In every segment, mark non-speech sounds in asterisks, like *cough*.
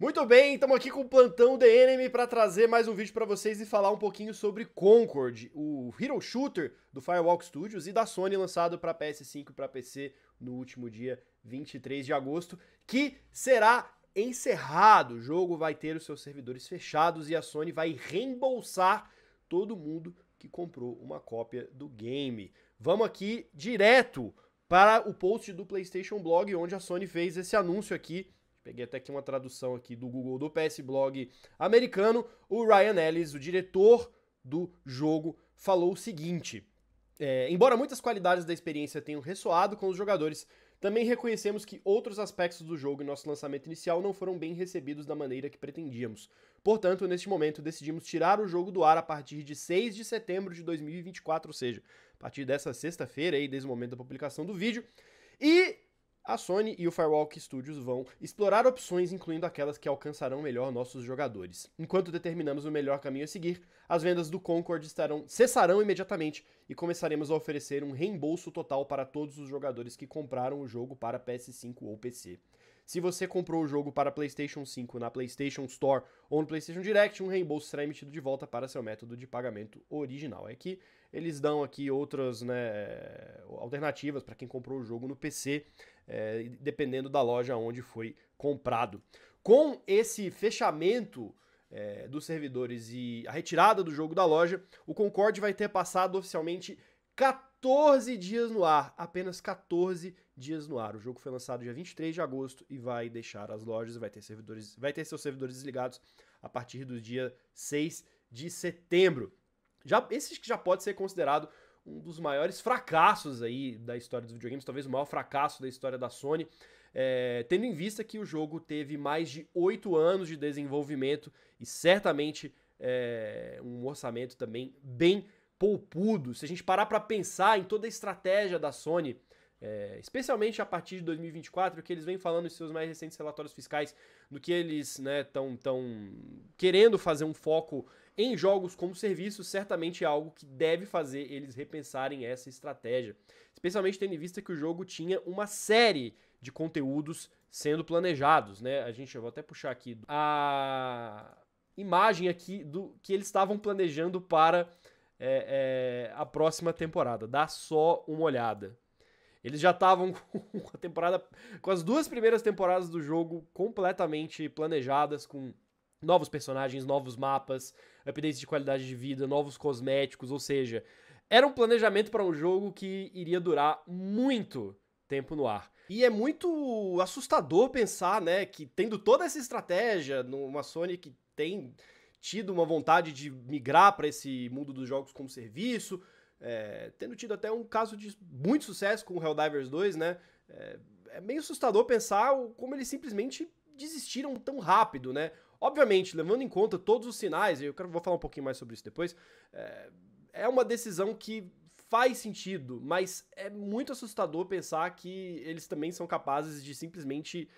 Muito bem, estamos aqui com o plantão The Enemy para trazer mais um vídeo para vocês e falar um pouquinho sobre Concord, o hero shooter do Firewalk Studios e da Sony lançado para PS5 e para PC no último dia 23 de agosto, que será encerrado. O jogo vai ter os seus servidores fechados e a Sony vai reembolsar todo mundo que comprou uma cópia do game. Vamos aqui direto para o post do PlayStation Blog onde a Sony fez esse anúncio aqui Peguei até aqui uma tradução aqui do Google do PS Blog americano. O Ryan Ellis, o diretor do jogo, falou o seguinte: é, embora muitas qualidades da experiência tenham ressoado com os jogadores, também reconhecemos que outros aspectos do jogo em nosso lançamento inicial não foram bem recebidos da maneira que pretendíamos. Portanto, neste momento, decidimos tirar o jogo do ar a partir de 6 de setembro de 2024, ou seja, a partir dessa sexta-feira, aí, desde o momento da publicação do vídeo. E a Sony e o Firewalk Studios vão explorar opções, incluindo aquelas que alcançarão melhor nossos jogadores. Enquanto determinamos o melhor caminho a seguir, as vendas do Concord estarão, cessarão imediatamente e começaremos a oferecer um reembolso total para todos os jogadores que compraram o jogo para PS5 ou PC. Se você comprou o jogo para PlayStation 5 na PlayStation Store ou no PlayStation Direct, um reembolso será emitido de volta para seu método de pagamento original. É que eles dão aqui outras né, alternativas para quem comprou o jogo no PC é, dependendo da loja onde foi comprado. Com esse fechamento é, dos servidores e a retirada do jogo da loja, o Concorde vai ter passado oficialmente 14 dias no ar, apenas 14 dias no ar. O jogo foi lançado dia 23 de agosto e vai deixar as lojas, vai ter servidores, vai ter seus servidores desligados a partir do dia 6 de setembro. Já esse já pode ser considerado um dos maiores fracassos aí da história dos videogames, talvez o maior fracasso da história da Sony, é, tendo em vista que o jogo teve mais de oito anos de desenvolvimento e certamente é, um orçamento também bem poupudo. Se a gente parar para pensar em toda a estratégia da Sony, é, especialmente a partir de 2024, que eles vêm falando em seus mais recentes relatórios fiscais, do que eles estão né, tão, querendo fazer um foco em jogos como serviço, certamente é algo que deve fazer eles repensarem essa estratégia. Especialmente tendo em vista que o jogo tinha uma série de conteúdos sendo planejados, né? A gente, eu vou até puxar aqui a imagem aqui do que eles estavam planejando para é, é, a próxima temporada. Dá só uma olhada. Eles já estavam *laughs* com a temporada, com as duas primeiras temporadas do jogo completamente planejadas, com novos personagens, novos mapas, updates de qualidade de vida, novos cosméticos, ou seja, era um planejamento para um jogo que iria durar muito tempo no ar. E é muito assustador pensar, né, que tendo toda essa estratégia numa Sony que tem tido uma vontade de migrar para esse mundo dos jogos como serviço, é, tendo tido até um caso de muito sucesso com o Helldivers 2, né? É, é meio assustador pensar como eles simplesmente desistiram tão rápido, né? Obviamente, levando em conta todos os sinais, eu quero, vou falar um pouquinho mais sobre isso depois, é, é uma decisão que faz sentido, mas é muito assustador pensar que eles também são capazes de simplesmente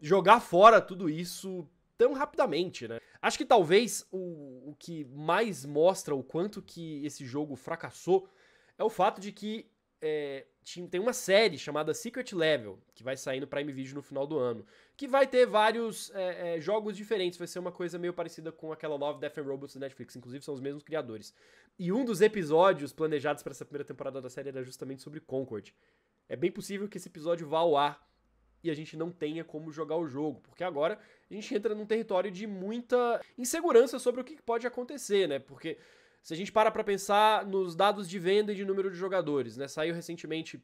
jogar fora tudo isso tão rapidamente, né? Acho que talvez o, o que mais mostra o quanto que esse jogo fracassou é o fato de que é, tem uma série chamada Secret Level, que vai sair no Prime Video no final do ano, que vai ter vários é, é, jogos diferentes, vai ser uma coisa meio parecida com aquela Love, Death and Robots da Netflix, inclusive são os mesmos criadores. E um dos episódios planejados para essa primeira temporada da série era justamente sobre Concord. É bem possível que esse episódio vá ao ar e a gente não tenha como jogar o jogo, porque agora a gente entra num território de muita insegurança sobre o que pode acontecer, né? Porque se a gente para para pensar nos dados de venda e de número de jogadores, né? Saiu recentemente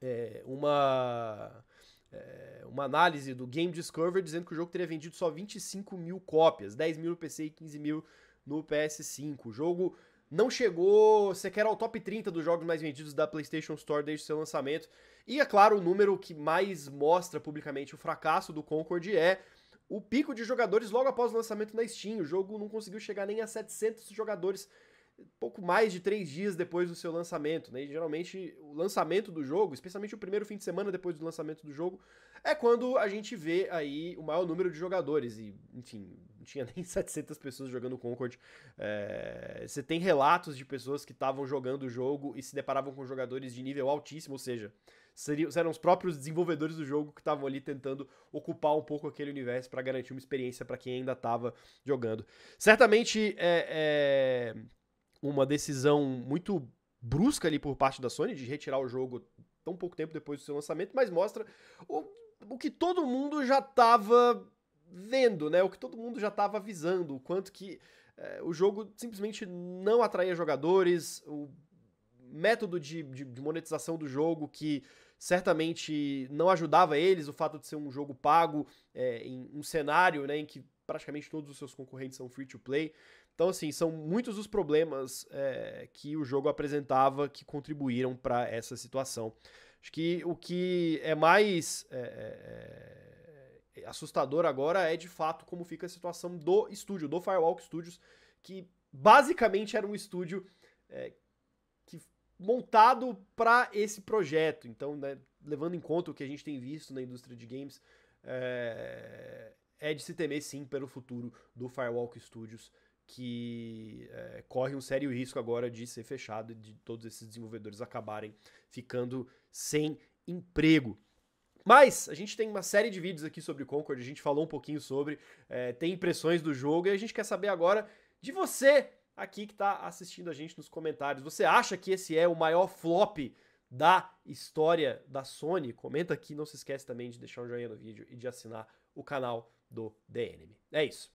é, uma é, uma análise do Game Discover dizendo que o jogo teria vendido só 25 mil cópias, 10 mil no PC e 15 mil no PS5. O jogo não chegou sequer ao top 30 dos jogos mais vendidos da PlayStation Store desde seu lançamento. E é claro, o número que mais mostra publicamente o fracasso do Concord é o pico de jogadores logo após o lançamento na Steam. O jogo não conseguiu chegar nem a 700 jogadores pouco mais de três dias depois do seu lançamento, né? E geralmente o lançamento do jogo, especialmente o primeiro fim de semana depois do lançamento do jogo, é quando a gente vê aí o maior número de jogadores. E, enfim, não tinha *laughs* nem 700 pessoas jogando Concord. É, você tem relatos de pessoas que estavam jogando o jogo e se deparavam com jogadores de nível altíssimo, ou seja, seriam, eram os próprios desenvolvedores do jogo que estavam ali tentando ocupar um pouco aquele universo para garantir uma experiência para quem ainda estava jogando. Certamente é, é uma decisão muito brusca ali por parte da Sony de retirar o jogo tão pouco tempo depois do seu lançamento, mas mostra o, o que todo mundo já estava vendo, né? O que todo mundo já estava avisando, o quanto que é, o jogo simplesmente não atraía jogadores, o método de, de, de, monetização do jogo que certamente não ajudava eles, o fato de ser um jogo pago é, em um cenário né, em que praticamente todos os seus concorrentes são free to play. Então, assim, são muitos os problemas é, que o jogo apresentava que contribuíram para essa situação. Acho que o que é mais é, é, é, assustador agora é de fato como fica a situação do estúdio, do Firewalk Studios, que basicamente era um estúdio é, que, montado para esse projeto. Então, né, levando em conta o que a gente tem visto na indústria de games, é, é de se temer sim pelo futuro do Firewalk Studios que é, corre um sério risco agora de ser fechado e de todos esses desenvolvedores acabarem ficando sem emprego. Mas a gente tem uma série de vídeos aqui sobre Concord, a gente falou um pouquinho sobre, é, tem impressões do jogo e a gente quer saber agora de você aqui que está assistindo a gente nos comentários. Você acha que esse é o maior flop da história da Sony? Comenta aqui, não se esquece também de deixar um joinha no vídeo e de assinar o canal do DNM. É isso.